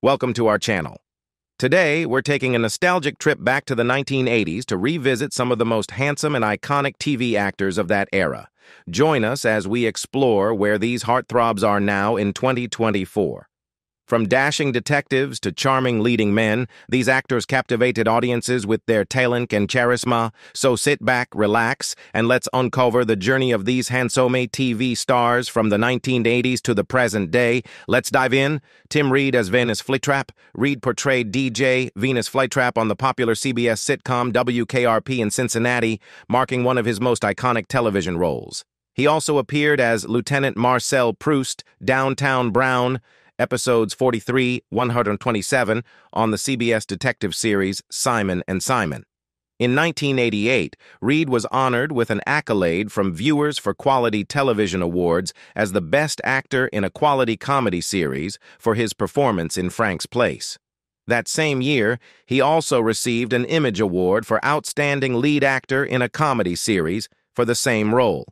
Welcome to our channel. Today, we're taking a nostalgic trip back to the 1980s to revisit some of the most handsome and iconic TV actors of that era. Join us as we explore where these heartthrobs are now in 2024. From dashing detectives to charming leading men, these actors captivated audiences with their talent and charisma. So sit back, relax, and let's uncover the journey of these handsome TV stars from the 1980s to the present day. Let's dive in. Tim Reid as Venus Flytrap. Reid portrayed DJ Venus Flytrap on the popular CBS sitcom WKRP in Cincinnati, marking one of his most iconic television roles. He also appeared as Lieutenant Marcel Proust, Downtown Brown, episodes 43, 127 on the CBS detective series Simon and Simon. In 1988, Reid was honored with an accolade from Viewers for Quality Television Awards as the best actor in a quality comedy series for his performance in Frank's Place. That same year, he also received an Image Award for Outstanding Lead Actor in a Comedy Series for the same role.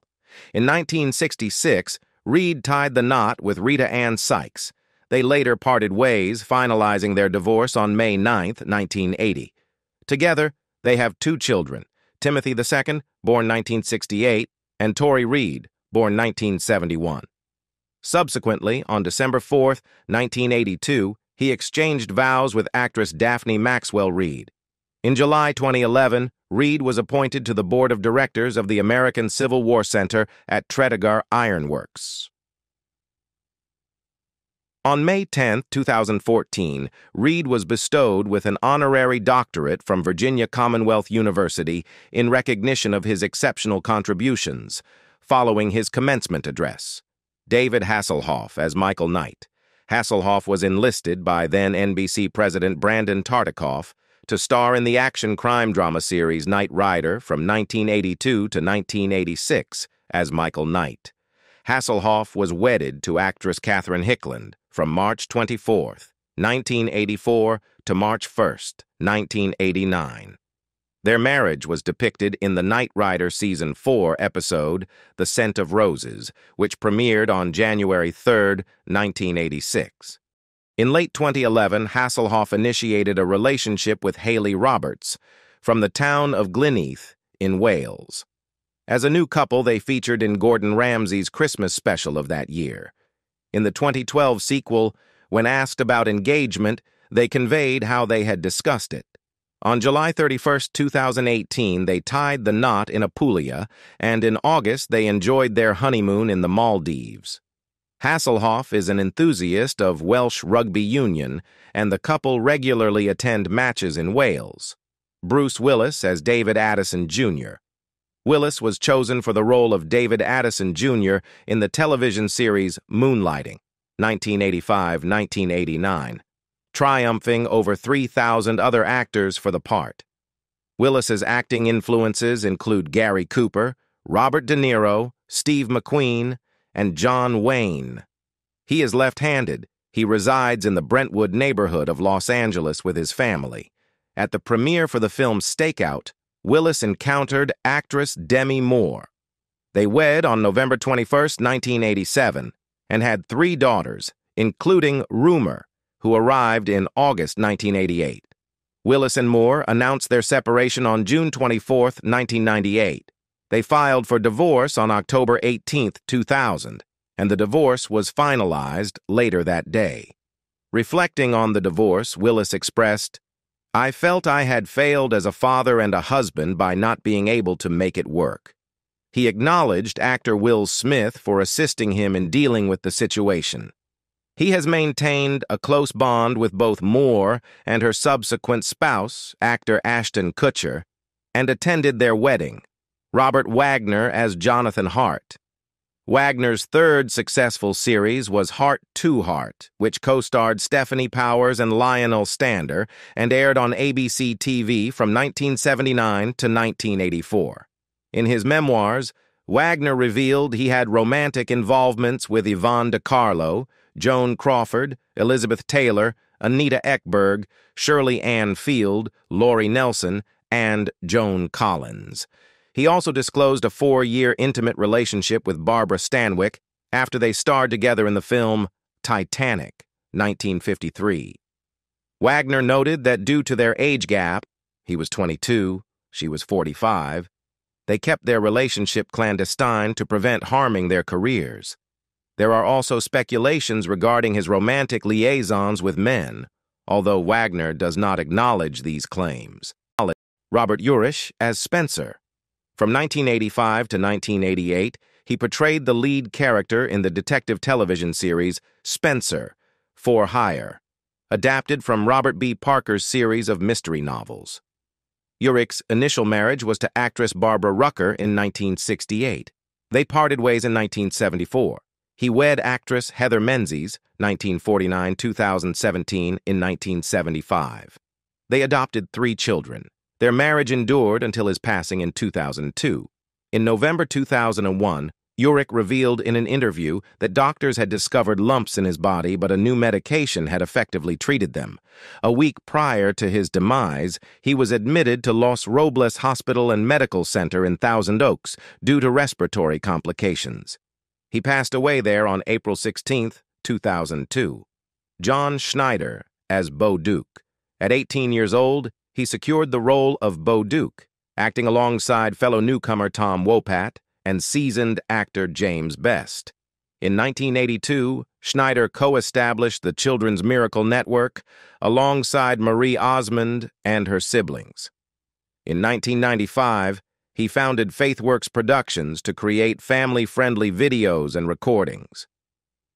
In 1966, Reid tied the knot with Rita Ann Sykes, they later parted ways, finalizing their divorce on May 9, 1980. Together, they have two children, Timothy II, born 1968, and Tori Reid, born 1971. Subsequently, on December 4, 1982, he exchanged vows with actress Daphne Maxwell Reid. In July 2011, Reid was appointed to the board of directors of the American Civil War Center at Tredegar Iron Works. On May 10, 2014, Reid was bestowed with an honorary doctorate from Virginia Commonwealth University in recognition of his exceptional contributions, following his commencement address. David Hasselhoff as Michael Knight. Hasselhoff was enlisted by then NBC President Brandon Tartikoff to star in the action crime drama series Knight Rider from 1982 to 1986 as Michael Knight. Hasselhoff was wedded to actress Catherine Hickland from March 24, 1984 to March 1, 1989. Their marriage was depicted in the Knight Rider Season 4 episode, The Scent of Roses, which premiered on January 3, 1986. In late 2011, Hasselhoff initiated a relationship with Hayley Roberts from the town of Glynneath in Wales. As a new couple, they featured in Gordon Ramsay's Christmas special of that year. In the 2012 sequel, when asked about engagement, they conveyed how they had discussed it. On July 31, 2018, they tied the knot in Apulia, and in August they enjoyed their honeymoon in the Maldives. Hasselhoff is an enthusiast of Welsh rugby union, and the couple regularly attend matches in Wales. Bruce Willis as David Addison Jr. Willis was chosen for the role of David Addison Jr. in the television series Moonlighting, 1985-1989, triumphing over 3,000 other actors for the part. Willis's acting influences include Gary Cooper, Robert De Niro, Steve McQueen, and John Wayne. He is left-handed. He resides in the Brentwood neighborhood of Los Angeles with his family. At the premiere for the film Stakeout, Willis encountered actress Demi Moore. They wed on November 21, 1987, and had three daughters, including Rumor, who arrived in August 1988. Willis and Moore announced their separation on June 24, 1998. They filed for divorce on October 18, 2000, and the divorce was finalized later that day. Reflecting on the divorce, Willis expressed, I felt I had failed as a father and a husband by not being able to make it work. He acknowledged actor Will Smith for assisting him in dealing with the situation. He has maintained a close bond with both Moore and her subsequent spouse, actor Ashton Kutcher, and attended their wedding. Robert Wagner as Jonathan Hart. Wagner's third successful series was Hart to Hart, which co-starred Stefanie Powers and Lionel Stander and aired on ABC TV from 1979 to 1984. In his memoirs, Wagner revealed he had romantic involvements with Yvonne De Carlo, Joan Crawford, Elizabeth Taylor, Anita Ekberg, Shirley Ann Field, Lori Nelson, and Joan Collins. He also disclosed a four-year intimate relationship with Barbara Stanwyck after they starred together in the film Titanic, 1953. Wagner noted that due to their age gap, he was 22, she was 45, they kept their relationship clandestine to prevent harming their careers. There are also speculations regarding his romantic liaisons with men, although Wagner does not acknowledge these claims. Robert Urich as Spenser. From 1985 to 1988, he portrayed the lead character in the detective television series Spenser, For Hire, adapted from Robert B. Parker's series of mystery novels. Urich's initial marriage was to actress Barbara Rucker in 1968. They parted ways in 1974. He wed actress Heather Menzies, 1949-2017, in 1975. They adopted three children. Their marriage endured until his passing in 2002. In November 2001, Urich revealed in an interview that doctors had discovered lumps in his body, but a new medication had effectively treated them. A week prior to his demise, he was admitted to Los Robles Hospital and Medical Center in Thousand Oaks due to respiratory complications. He passed away there on April 16, 2002. John Schneider as Bo Duke. At 18 years old, he secured the role of Bo Duke, acting alongside fellow newcomer Tom Wopat, and seasoned actor James Best. In 1982, Schneider co-established the Children's Miracle Network alongside Marie Osmond and her siblings. In 1995, he founded FaithWorks Productions to create family-friendly videos and recordings.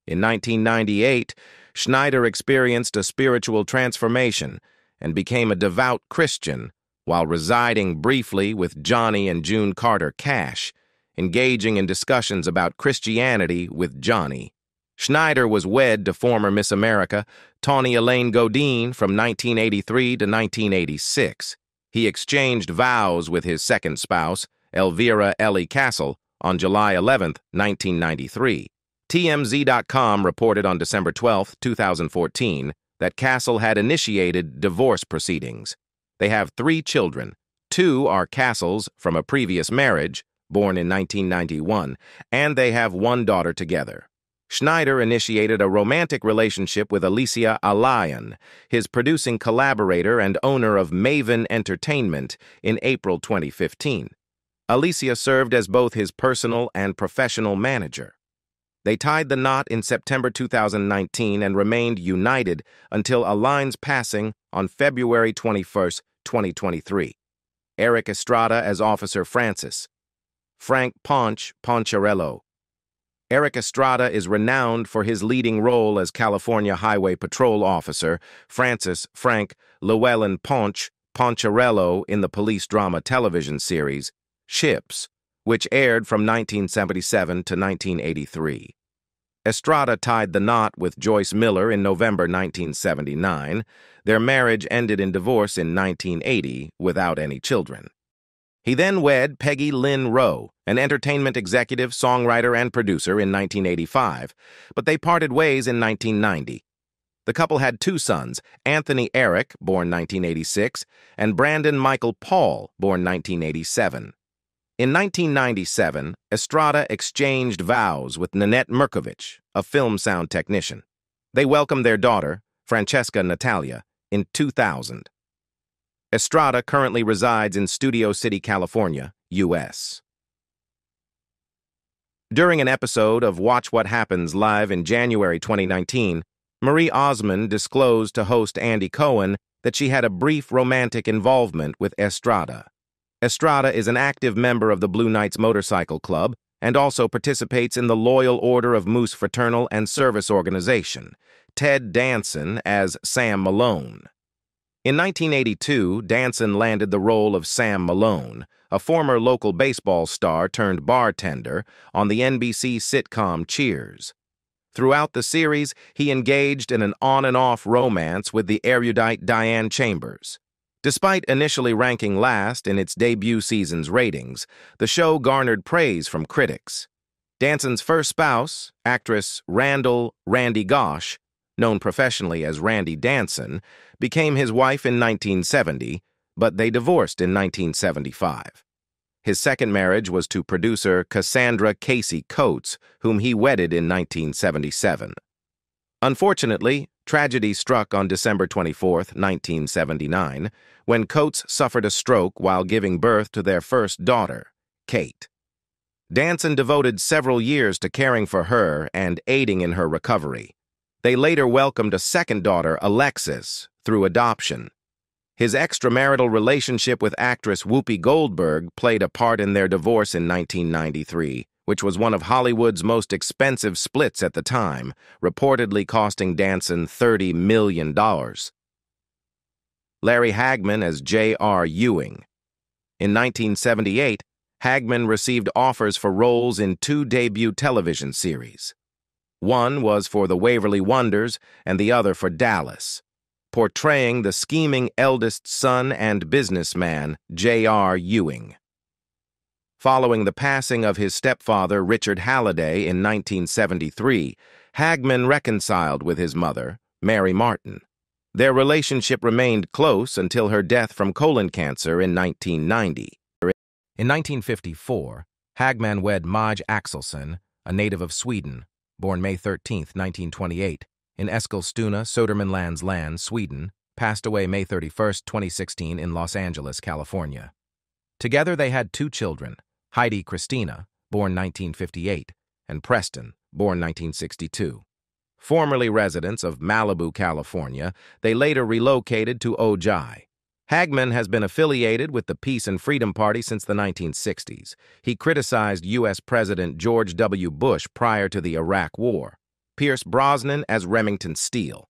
In 1998, Schneider experienced a spiritual transformation and became a devout Christian while residing briefly with Johnny and June Carter Cash engaging in discussions about Christianity with Johnny. Schneider was wed to former Miss America, Tawny Elaine Godine, from 1983 to 1986. He exchanged vows with his second spouse, Elvira Ellie Castle, on July 11, 1993. TMZ.com reported on December 12, 2014, that Castle had initiated divorce proceedings. They have three children. Two are Castle's from a previous marriage, born in 1991, and they have one daughter together. Schneider initiated a romantic relationship with Alicia Alayan, his producing collaborator and owner of Maven Entertainment, in April 2015. Alicia served as both his personal and professional manager. They tied the knot in September 2019 and remained united until Alayan's passing on February 21, 2023. Erik Estrada as Officer Francis, Frank Ponch Poncherello. Erik Estrada is renowned for his leading role as California Highway Patrol Officer Francis Frank Llewellyn Ponch Poncherello in the police drama television series CHiPs, which aired from 1977 to 1983. Estrada tied the knot with Joyce Miller in November 1979. Their marriage ended in divorce in 1980 without any children. He then wed Peggy Lynn Rowe, an entertainment executive, songwriter, and producer in 1985, but they parted ways in 1990. The couple had two sons, Anthony Eric, born 1986, and Brandon Michael Paul, born 1987. In 1997, Estrada exchanged vows with Nanette Mirkovich, a film sound technician. They welcomed their daughter, Francesca Natalia, in 2000. Estrada currently resides in Studio City, California, U.S. During an episode of Watch What Happens live in January 2019, Marie Osmond disclosed to host Andy Cohen that she had a brief romantic involvement with Estrada. Estrada is an active member of the Blue Knights Motorcycle Club and also participates in the Loyal Order of Moose Fraternal and Service Organization, Ted Danson as Sam Malone. In 1982, Danson landed the role of Sam Malone, a former local baseball star turned bartender, on the NBC sitcom Cheers. Throughout the series, he engaged in an on-and-off romance with the erudite Diane Chambers. Despite initially ranking last in its debut season's ratings, the show garnered praise from critics. Danson's first spouse, actress Randall Randy Gosch, known professionally as Randy Danson, became his wife in 1970, but they divorced in 1975. His second marriage was to producer Cassandra Casey Coates, whom he wedded in 1977. Unfortunately, Tragedy struck on December 24, 1979, when Coates suffered a stroke while giving birth to their first daughter, Kate. Danson devoted several years to caring for her and aiding in her recovery. They later welcomed a second daughter, Alexis, through adoption. His extramarital relationship with actress Whoopi Goldberg played a part in their divorce in 1993, which was one of Hollywood's most expensive splits at the time, reportedly costing Danson $30 million. Larry Hagman as J.R. Ewing. In 1978, Hagman received offers for roles in two debut television series. One was for The Waverly Wonders and the other for Dallas, portraying the scheming eldest son and businessman, J.R. Ewing. Following the passing of his stepfather, Richard Halliday, in 1973, Hagman reconciled with his mother, Mary Martin. Their relationship remained close until her death from colon cancer in 1990. In 1954, Hagman wed Maj Axelsson, a native of Sweden, born May 13, 1928, in Eskilstuna, Södermanlands land, Sweden, passed away May 31, 2016 in Los Angeles, California. Together they had two children, Heidi Christina, born 1958, and Preston, born 1962. Formerly residents of Malibu, California, they later relocated to Ojai, Hagman has been affiliated with the Peace and Freedom Party since the 1960s. He criticized U.S. President George W. Bush prior to the Iraq War. Pierce Brosnan as Remington Steele.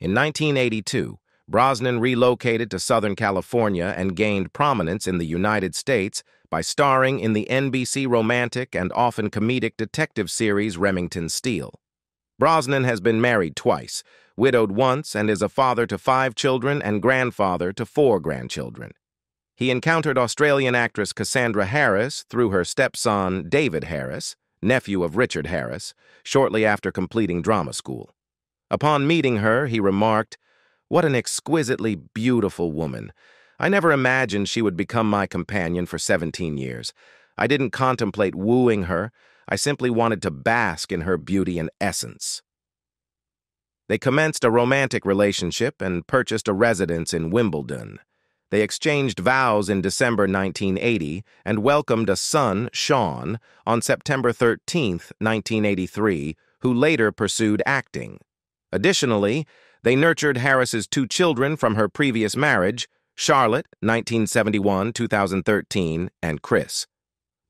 In 1982, Brosnan relocated to Southern California and gained prominence in the United States by starring in the NBC romantic and often comedic detective series Remington Steele. Brosnan has been married twice, widowed once, and is a father to five children and grandfather to four grandchildren. He encountered Australian actress Cassandra Harris through her stepson David Harris, nephew of Richard Harris, shortly after completing drama school. Upon meeting her, he remarked, What an exquisitely beautiful woman. I never imagined she would become my companion for 17 years. I didn't contemplate wooing her. I simply wanted to bask in her beauty and essence. They commenced a romantic relationship and purchased a residence in Wimbledon. They exchanged vows in December 1980 and welcomed a son, Sean, on September 13, 1983, who later pursued acting. Additionally, they nurtured Harris's two children from her previous marriage, Charlotte, 1971-2013, and Chris.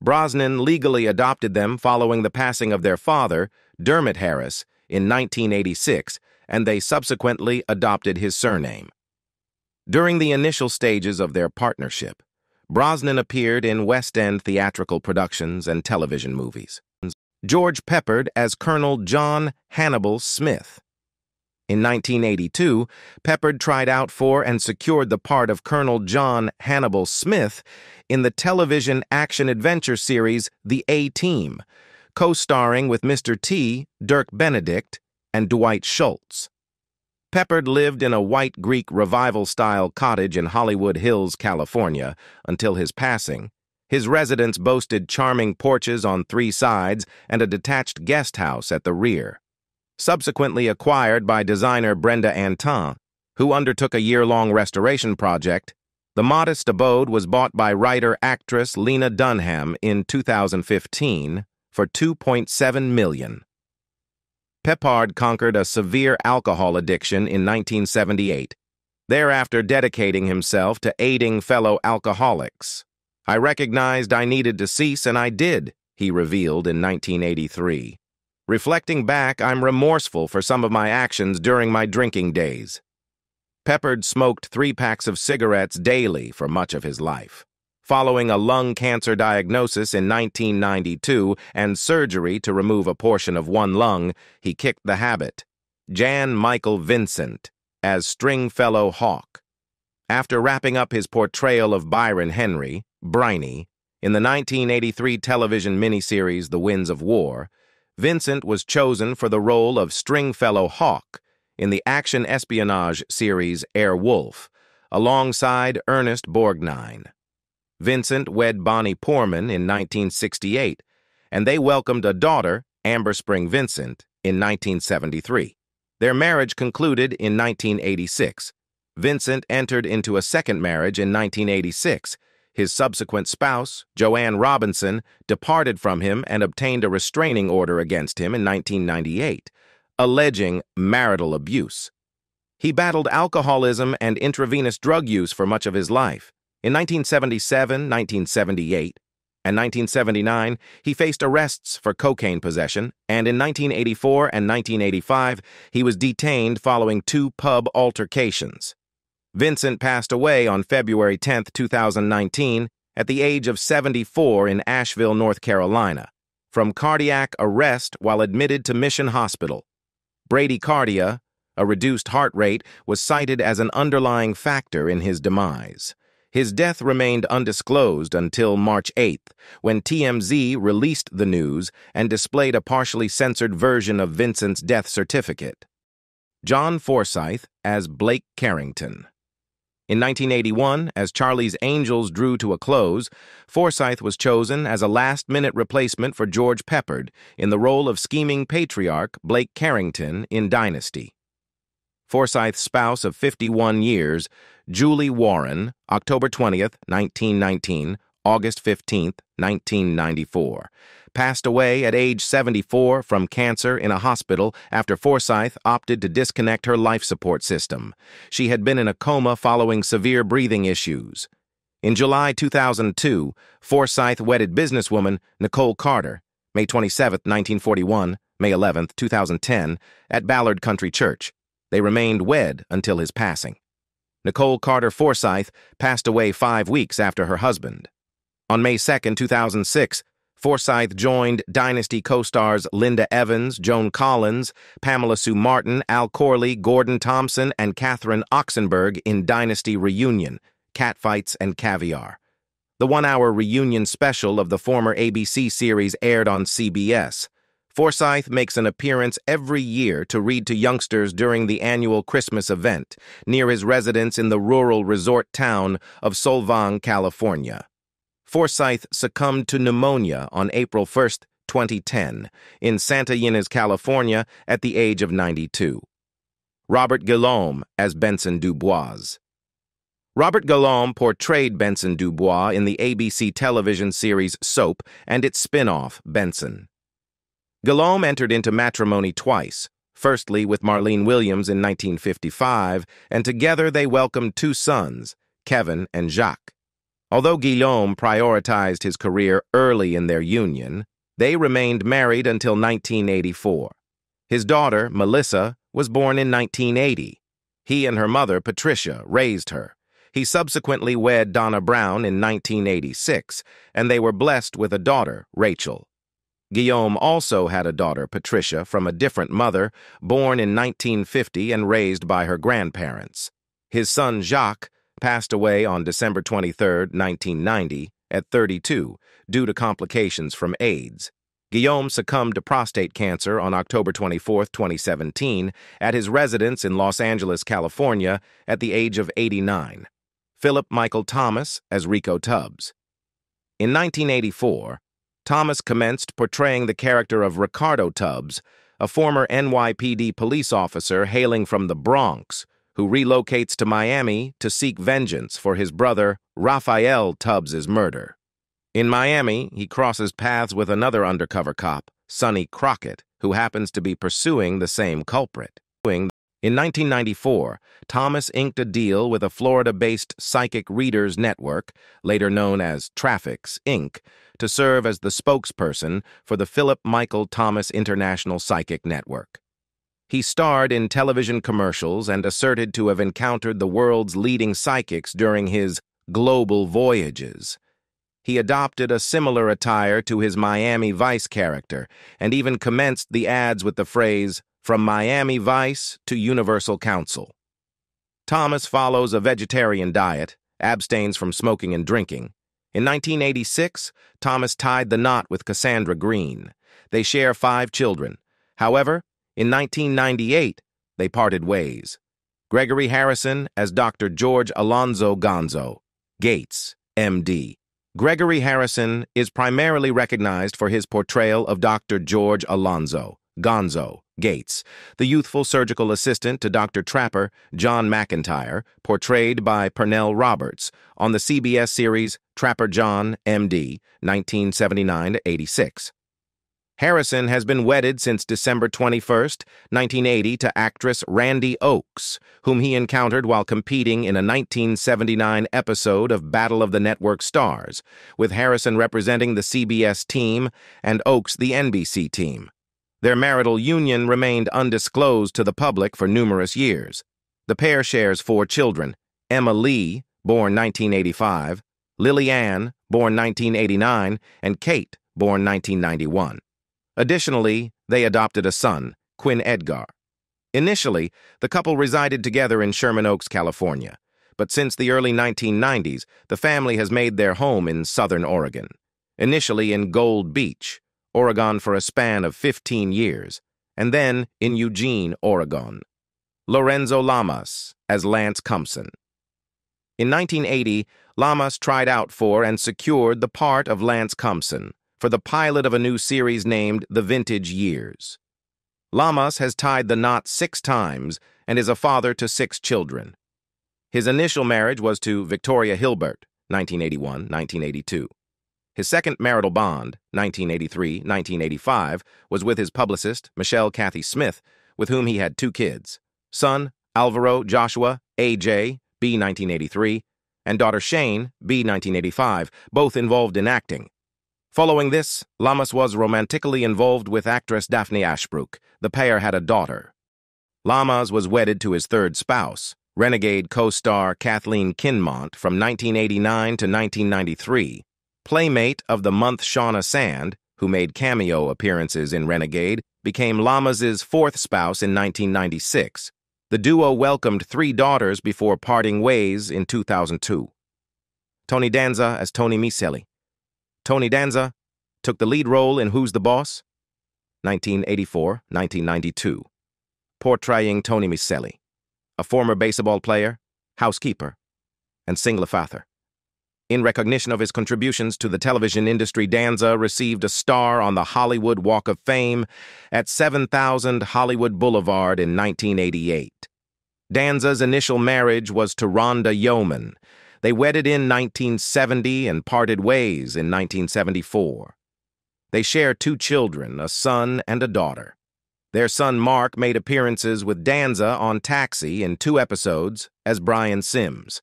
Brosnan legally adopted them following the passing of their father, Dermot Harris, in 1986, and they subsequently adopted his surname. During the initial stages of their partnership, Brosnan appeared in West End theatrical productions and television movies. George Peppard as Colonel John Hannibal Smith. In 1982, Peppard tried out for and secured the part of Colonel John Hannibal Smith in the television action-adventure series The A-Team, co-starring with Mr. T, Dirk Benedict, and Dwight Schultz. Peppard lived in a white Greek revival-style cottage in Hollywood Hills, California, until his passing. His residence boasted charming porches on three sides and a detached guest house at the rear. Subsequently acquired by designer Brenda Anton, who undertook a year-long restoration project, the modest abode was bought by writer-actress Lena Dunham in 2015 for 2.7 million. Peppard conquered a severe alcohol addiction in 1978, thereafter dedicating himself to aiding fellow alcoholics. I recognized I needed to cease, and I did, he revealed in 1983. Reflecting back, I'm remorseful for some of my actions during my drinking days. Peppard smoked three packs of cigarettes daily for much of his life. Following a lung cancer diagnosis in 1992 and surgery to remove a portion of one lung, he kicked the habit. Jan Michael Vincent, as Stringfellow Hawk. After wrapping up his portrayal of Byron Henry, Briny, in the 1983 television miniseries The Winds of War, Vincent was chosen for the role of Stringfellow Hawk, in the action espionage series Airwolf, alongside Ernest Borgnine. Vincent wed Bonnie Poorman in 1968, and they welcomed a daughter, Amber Spring Vincent, in 1973. Their marriage concluded in 1986. Vincent entered into a second marriage in 1986. His subsequent spouse, Joanne Robinson, departed from him and obtained a restraining order against him in 1998, alleging marital abuse. He battled alcoholism and intravenous drug use for much of his life. In 1977, 1978, and 1979, he faced arrests for cocaine possession, and in 1984 and 1985, he was detained following two pub altercations. Vincent passed away on February 10, 2019, at the age of 74 in Asheville, North Carolina, from cardiac arrest while admitted to Mission Hospital. Bradycardia, a reduced heart rate, was cited as an underlying factor in his demise. His death remained undisclosed until March 8th, when TMZ released the news and displayed a partially censored version of Vincent's death certificate. John Forsythe as Blake Carrington. In 1981, as Charlie's Angels drew to a close, Forsythe was chosen as a last-minute replacement for George Peppard in the role of scheming patriarch Blake Carrington in Dynasty. Forsythe's spouse of 51 years, Julie Warren, October 20th, 1919, August 15th, 1994, passed away at age 74 from cancer in a hospital after Forsythe opted to disconnect her life support system. She had been in a coma following severe breathing issues. In July 2002, Forsythe wedded businesswoman Nicole Carter, May 27, 1941, May 11, 2010, at Ballard Country Church. They remained wed until his passing. Nicole Carter Forsythe passed away five weeks after her husband. On May 2, 2006, Forsythe joined Dynasty co-stars Linda Evans, Joan Collins, Pamela Sue Martin, Al Corley, Gordon Thompson, and Catherine Oxenberg in Dynasty Reunion, Catfights and Caviar. The one-hour reunion special of the former ABC series aired on CBS. Forsythe makes an appearance every year to read to youngsters during the annual Christmas event near his residence in the rural resort town of Solvang, California. Forsythe succumbed to pneumonia on April 1, 2010, in Santa Ynez, California, at the age of 92. Robert Guillaume as Benson Dubois. Robert Guillaume portrayed Benson Dubois in the ABC television series Soap and its spin-off, Benson. Guillaume entered into matrimony twice, firstly with Marlene Williams in 1955, and together they welcomed two sons, Kevin and Jacques. Although Guillaume prioritized his career early in their union, they remained married until 1984. His daughter, Melissa, was born in 1980. He and her mother, Patricia, raised her. He subsequently wed Donna Brown in 1986, and they were blessed with a daughter, Rachel. Guillaume also had a daughter, Patricia, from a different mother, born in 1950 and raised by her grandparents. His son, Jacques, passed away on December 23, 1990, at 32, due to complications from AIDS. Guillaume succumbed to prostate cancer on October 24, 2017, at his residence in Los Angeles, California, at the age of 89. Philip Michael Thomas as Rico Tubbs. In 1984, Thomas commenced portraying the character of Ricardo Tubbs, a former NYPD police officer hailing from the Bronx, who relocates to Miami to seek vengeance for his brother Raphael Tubbs's murder. In Miami, he crosses paths with another undercover cop, Sonny Crockett, who happens to be pursuing the same culprit. In 1994, Thomas inked a deal with a Florida-based psychic readers network, later known as Traffix, Inc., to serve as the spokesperson for the Philip Michael Thomas International Psychic Network. He starred in television commercials and asserted to have encountered the world's leading psychics during his global voyages. He adopted a similar attire to his Miami Vice character and even commenced the ads with the phrase, from Miami Vice to Universal Council. Thomas follows a vegetarian diet, abstains from smoking and drinking, in 1986, Thomas tied the knot with Cassandra Green. They share five children. However, in 1998, they parted ways. Gregory Harrison as Dr. George Alonzo Gonzo, Gates, MD. Gregory Harrison is primarily recognized for his portrayal of Dr. George Alonzo, Gonzo, Gates, the youthful surgical assistant to Dr. Trapper, John McIntyre, portrayed by Pernell Roberts, on the CBS series Trapper John, M.D., 1979-86. Harrison has been wedded since December 21, 1980 to actress Randi Oakes, whom he encountered while competing in a 1979 episode of Battle of the Network Stars, with Harrison representing the CBS team and Oakes the NBC team. Their marital union remained undisclosed to the public for numerous years. The pair shares four children, Emma Lee, born 1985, Lily Ann, born 1989, and Kate, born 1991. Additionally, they adopted a son, Quinn Edgar. Initially, the couple resided together in Sherman Oaks, California, but since the early 1990s, the family has made their home in southern Oregon, initially in Gold Beach, Oregon for a span of 15 years, and then in Eugene, Oregon. Lorenzo Lamas as Lance Cumson. In 1980, Lamas tried out for and secured the part of Lance Cumson, for the pilot of a new series named The Vintage Years. Lamas has tied the knot six times and is a father to six children. His initial marriage was to Victoria Hilbert, 1981-1982. His second marital bond, 1983-1985, was with his publicist, Michelle Cathy Smith, with whom he had two kids, son Alvaro Joshua, A.J., B. 1983, and daughter Shayne, B. 1985, both involved in acting. Following this, Lamas was romantically involved with actress Daphne Ashbrook. The pair had a daughter. Lamas was wedded to his third spouse, Renegade co-star Kathleen Kinmont from 1989 to 1993, playmate of the month Shauna Sand, who made cameo appearances in Renegade, became Lamas's fourth spouse in 1996. The duo welcomed three daughters before parting ways in 2002. Tony Danza as Tony Micelli. Tony Danza took the lead role in Who's the Boss? 1984-1992, portraying Tony Micelli, a former baseball player, housekeeper, and single father. In recognition of his contributions to the television industry, Danza received a star on the Hollywood Walk of Fame at 7000 Hollywood Boulevard in 1988. Danza's initial marriage was to Rhonda Yeoman, they wedded in 1970 and parted ways in 1974. They share two children, a son and a daughter. Their son Mark made appearances with Danza on Taxi in two episodes as Brian Sims.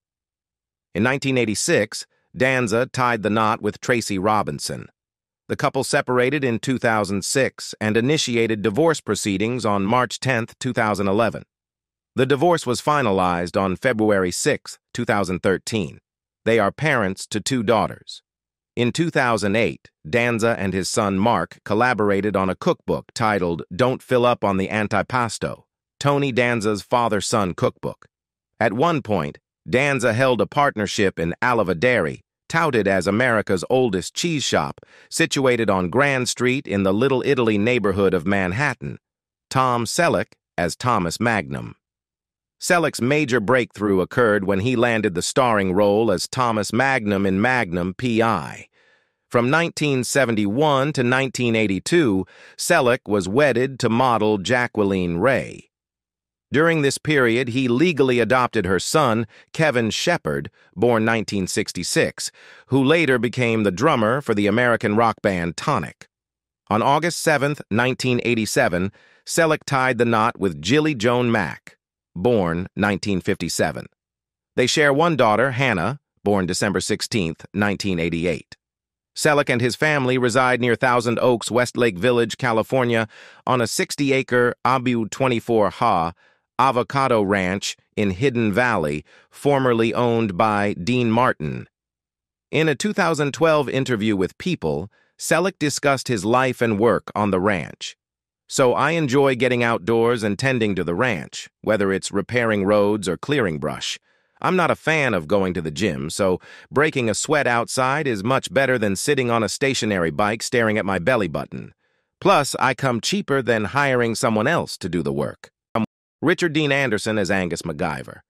In 1986, Danza tied the knot with Tracy Robinson. The couple separated in 2006 and initiated divorce proceedings on March 10, 2011. The divorce was finalized on February 6, 2013. They are parents to two daughters. In 2008, Danza and his son Mark collaborated on a cookbook titled Don't Fill Up on the Antipasto, Tony Danza's father-son cookbook. At one point, Danza held a partnership in Alleva Dairy, touted as America's oldest cheese shop, situated on Grand Street in the Little Italy neighborhood of Manhattan. Tom Selleck as Thomas Magnum. Selleck's major breakthrough occurred when he landed the starring role as Thomas Magnum in Magnum P.I. From 1971 to 1982, Selleck was wedded to model Jacqueline Ray. During this period, he legally adopted her son, Kevin Shepard, born 1966, who later became the drummer for the American rock band Tonic. On August 7, 1987, Selleck tied the knot with Jillie Joan Mack born 1957. They share one daughter, Hannah, born December 16, 1988. Selleck and his family reside near Thousand Oaks, Westlake Village, California, on a 60-acre Abu 24 Ha avocado ranch in Hidden Valley, formerly owned by Dean Martin. In a 2012 interview with People, Selleck discussed his life and work on the ranch. So I enjoy getting outdoors and tending to the ranch, whether it's repairing roads or clearing brush. I'm not a fan of going to the gym, so breaking a sweat outside is much better than sitting on a stationary bike staring at my belly button. Plus, I come cheaper than hiring someone else to do the work. Richard Dean Anderson as Angus MacGyver.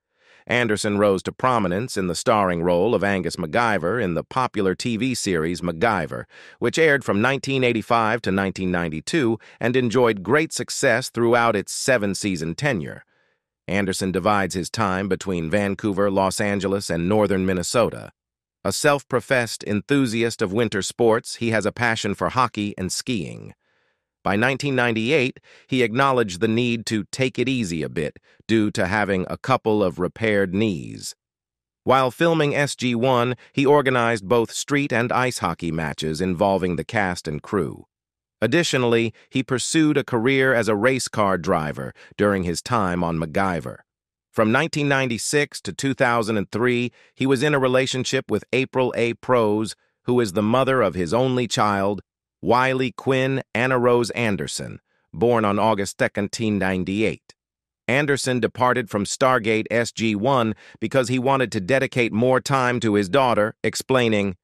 Anderson rose to prominence in the starring role of Angus MacGyver in the popular TV series MacGyver, which aired from 1985 to 1992 and enjoyed great success throughout its seven-season tenure. Anderson divides his time between Vancouver, Los Angeles, and northern Minnesota. A self-professed enthusiast of winter sports, he has a passion for hockey and skiing. By 1998, he acknowledged the need to take it easy a bit due to having a couple of repaired knees. While filming SG-1, he organized both street and ice hockey matches involving the cast and crew. Additionally, he pursued a career as a race car driver during his time on MacGyver. From 1996 to 2003, he was in a relationship with April A. Prose, who is the mother of his only child, Wylie Quinn Anna Rose Anderson, born on August 2, 1998. Anderson departed from Stargate SG-1 because he wanted to dedicate more time to his daughter, explaining,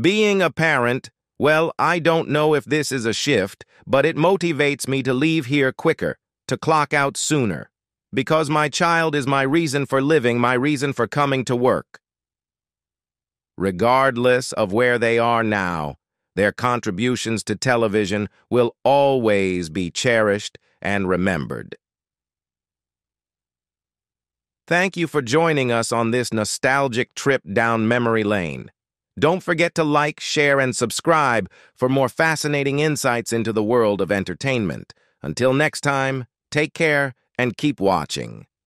Being a parent, well, I don't know if this is a shift, but it motivates me to leave here quicker, to clock out sooner. Because my child is my reason for living, my reason for coming to work. Regardless of where they are now, their contributions to television will always be cherished and remembered. Thank you for joining us on this nostalgic trip down memory lane. Don't forget to like, share, and subscribe for more fascinating insights into the world of entertainment. Until next time, take care and keep watching.